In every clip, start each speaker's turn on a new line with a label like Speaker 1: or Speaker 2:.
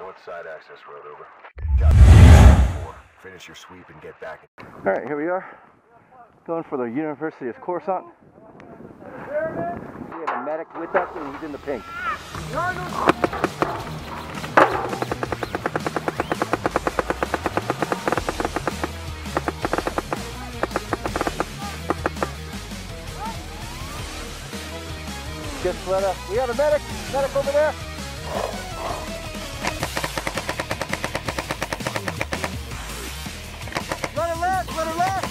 Speaker 1: North side access road, over. Copy. Four. Finish your sweep and get back.
Speaker 2: All right, here we are, going for the University of Coruscant. We have a medic with us, and he's in the pink. Just let us. We have a medic. Medic over there. Run it left. Run it left.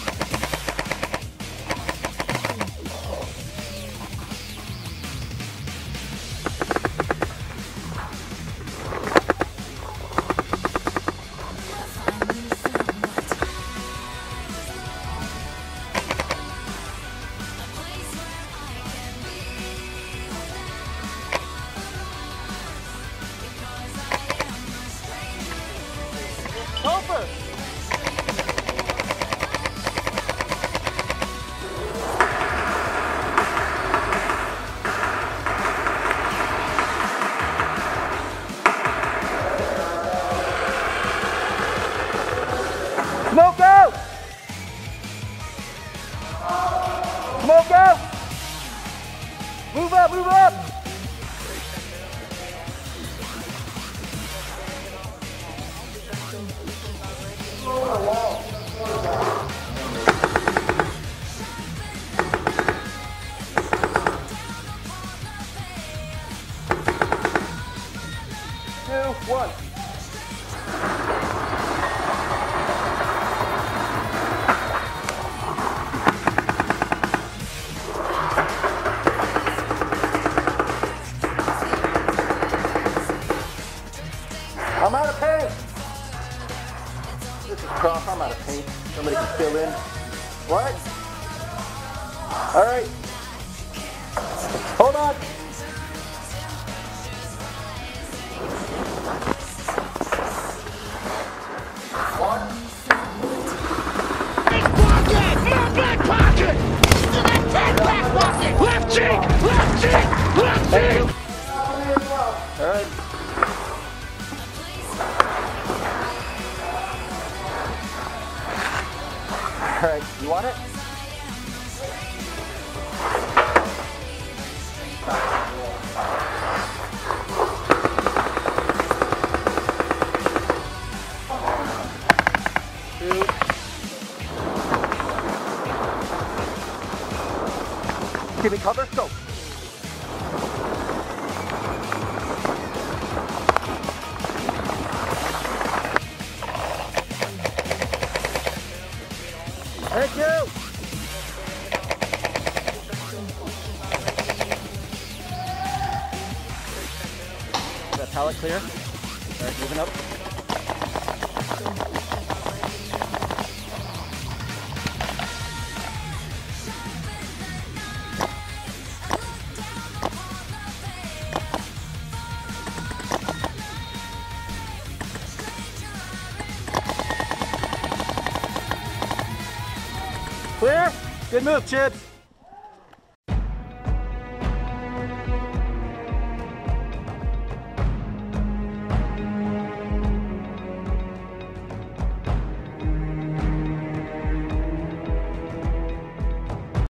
Speaker 2: Smoke out! Smoke out! Move up, move up! Two, one. Cross. I'm out of paint. Somebody can fill in. What? All right. Hold on.
Speaker 3: Left cheek! Left cheek! Left cheek!
Speaker 2: All right. All right. You want it? Give me cover. Go. Pallet clear? All right, moving up. Clear? Good move, Chips.